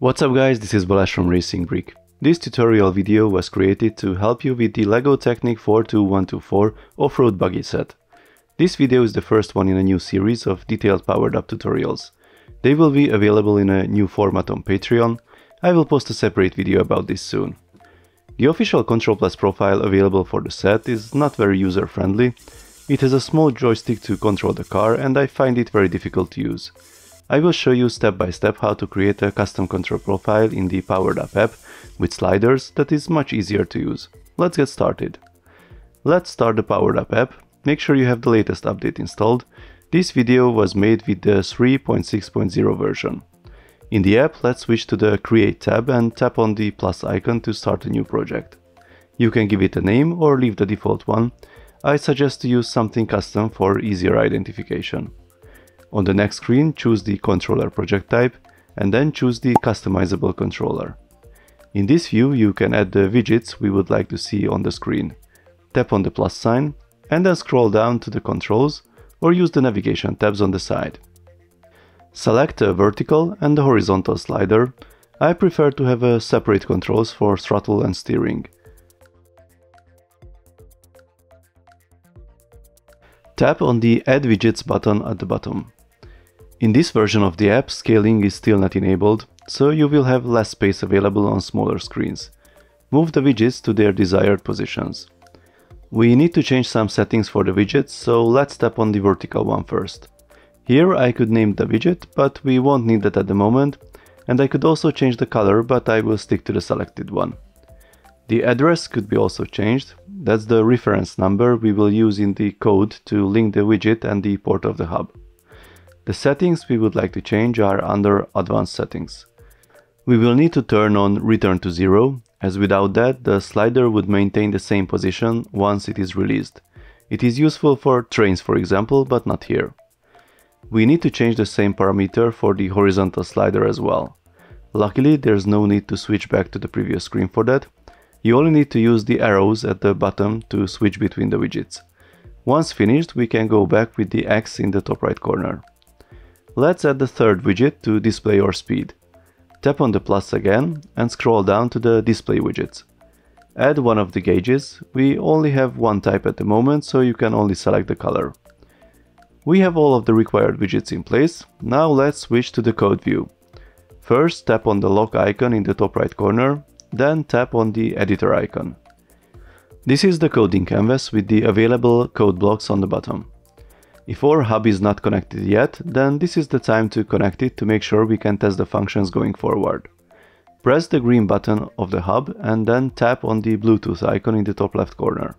What's up guys, this is Balázs from Racing Brick. This tutorial video was created to help you with the LEGO Technic 42124 off-road buggy set. This video is the first one in a new series of detailed powered up tutorials. They will be available in a new format on Patreon. I will post a separate video about this soon. The official Control Plus profile available for the set is not very user friendly. It has a small joystick to control the car and I find it very difficult to use. I will show you step by step how to create a custom control profile in the Powered Up app with sliders that is much easier to use. Let's get started. Let's start the Powered Up app. Make sure you have the latest update installed. This video was made with the 3.6.0 version. In the app, let's switch to the Create tab and tap on the plus icon to start a new project. You can give it a name or leave the default one. I suggest to use something custom for easier identification. On the next screen, choose the controller project type and then choose the customizable controller. In this view, you can add the widgets we would like to see on the screen. Tap on the plus sign and then scroll down to the controls or use the navigation tabs on the side. Select a vertical and the horizontal slider. I prefer to have a separate controls for throttle and steering. Tap on the Add Widgets button at the bottom. In this version of the app, scaling is still not enabled, so you will have less space available on smaller screens. Move the widgets to their desired positions. We need to change some settings for the widgets, so let's tap on the vertical one first. Here I could name the widget, but we won't need that at the moment, and I could also change the color, but I will stick to the selected one. The address could be also changed, that's the reference number we will use in the code to link the widget and the port of the hub. The settings we would like to change are under Advanced Settings. We will need to turn on Return to Zero, as without that the slider would maintain the same position once it is released. It is useful for trains for example, but not here. We need to change the same parameter for the horizontal slider as well. Luckily, there's no need to switch back to the previous screen for that. You only need to use the arrows at the bottom to switch between the widgets. Once finished, we can go back with the X in the top right corner. Let's add the third widget to display your speed. Tap on the plus again and scroll down to the display widgets. Add one of the gauges, we only have one type at the moment so you can only select the color. We have all of the required widgets in place, now let's switch to the code view. First tap on the lock icon in the top right corner, then tap on the editor icon. This is the coding canvas with the available code blocks on the bottom. If our hub is not connected yet, then this is the time to connect it to make sure we can test the functions going forward. Press the green button of the hub and then tap on the Bluetooth icon in the top left corner.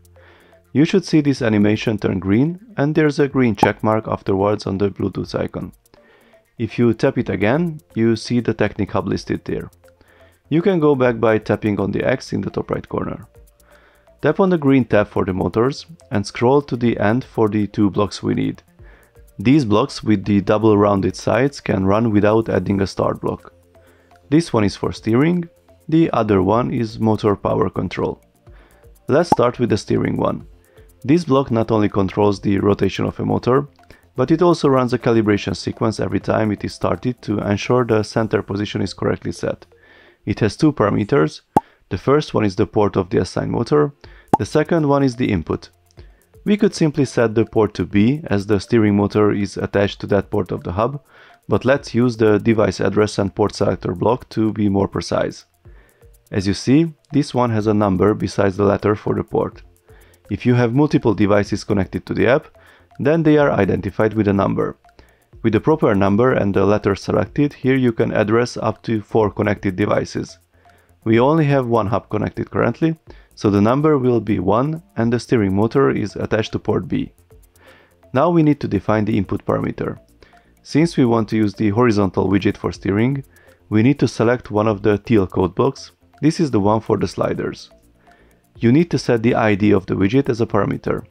You should see this animation turn green and there's a green check mark afterwards on the Bluetooth icon. If you tap it again, you see the Technic hub listed there. You can go back by tapping on the X in the top right corner. Tap on the green tab for the motors and scroll to the end for the two blocks we need. These blocks with the double rounded sides can run without adding a start block. This one is for steering, the other one is motor power control. Let's start with the steering one. This block not only controls the rotation of a motor, but it also runs a calibration sequence every time it is started to ensure the center position is correctly set. It has two parameters, the first one is the port of the assigned motor, the second one is the input. We could simply set the port to B as the steering motor is attached to that port of the hub, but let's use the device address and port selector block to be more precise. As you see, this one has a number besides the letter for the port. If you have multiple devices connected to the app, then they are identified with a number. With the proper number and the letter selected, here you can address up to 4 connected devices. We only have one hub connected currently, so the number will be 1 and the steering motor is attached to port B. Now we need to define the input parameter. Since we want to use the horizontal widget for steering, we need to select one of the teal code blocks. This is the one for the sliders. You need to set the ID of the widget as a parameter.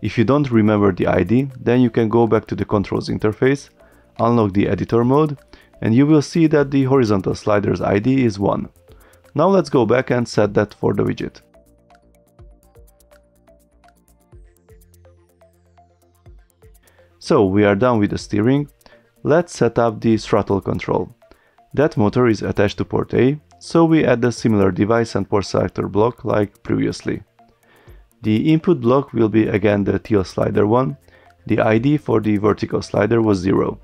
If you don't remember the ID, then you can go back to the controls interface, unlock the editor mode, and you will see that the horizontal slider's ID is 1. Now let's go back and set that for the widget. So we are done with the steering. Let's set up the throttle control. That motor is attached to port A, so we add a similar device and port selector block like previously. The input block will be again the teal slider one, the ID for the vertical slider was 0.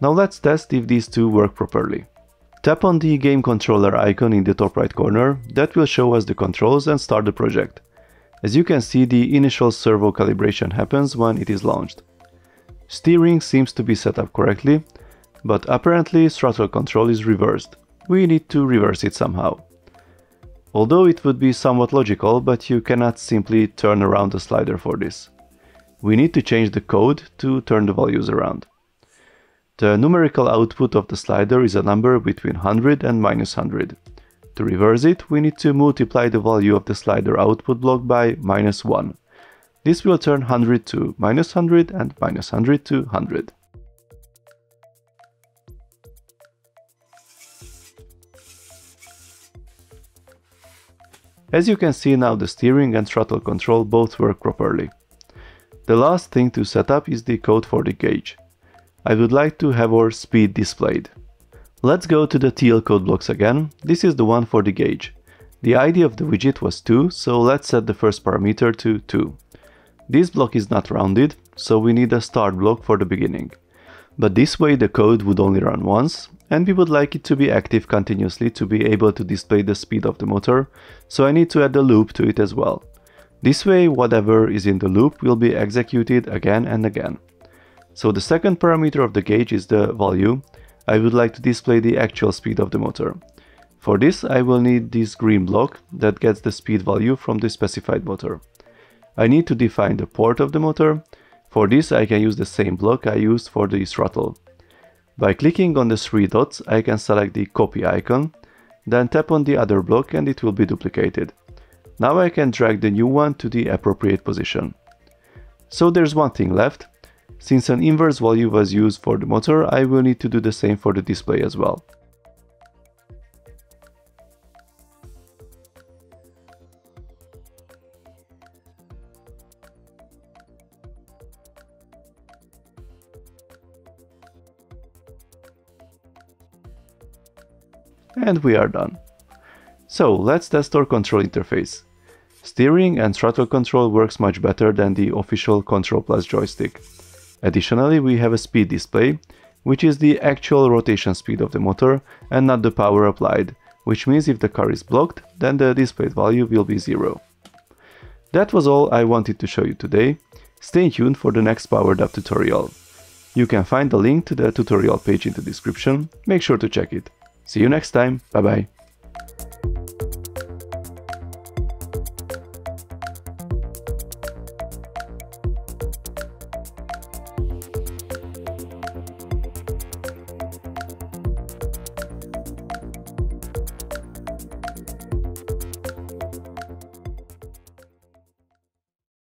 Now let's test if these two work properly. Tap on the game controller icon in the top right corner, that will show us the controls and start the project. As you can see the initial servo calibration happens when it is launched. Steering seems to be set up correctly, but apparently throttle control is reversed. We need to reverse it somehow. Although it would be somewhat logical, but you cannot simply turn around the slider for this. We need to change the code to turn the values around. The numerical output of the slider is a number between 100 and minus 100. To reverse it, we need to multiply the value of the slider output block by minus 1. This will turn 100 to minus 100 and minus 100 to 100. As you can see now the steering and throttle control both work properly. The last thing to set up is the code for the gauge. I would like to have our speed displayed. Let's go to the teal code blocks again. This is the one for the gauge. The ID of the widget was 2, so let's set the first parameter to 2. This block is not rounded, so we need a start block for the beginning. But this way the code would only run once, and we would like it to be active continuously to be able to display the speed of the motor, so I need to add a loop to it as well. This way whatever is in the loop will be executed again and again. So the second parameter of the gauge is the value. I would like to display the actual speed of the motor. For this I will need this green block that gets the speed value from the specified motor. I need to define the port of the motor. For this I can use the same block I used for the throttle. By clicking on the three dots I can select the copy icon, then tap on the other block and it will be duplicated. Now I can drag the new one to the appropriate position. So there's one thing left, since an inverse value was used for the motor, I will need to do the same for the display as well. And we are done. So let's test our control interface. Steering and throttle control works much better than the official Control Plus joystick. Additionally, we have a speed display, which is the actual rotation speed of the motor and not the power applied, which means if the car is blocked, then the displayed value will be zero. That was all I wanted to show you today. Stay tuned for the next powered up tutorial. You can find the link to the tutorial page in the description, make sure to check it. See you next time, bye bye.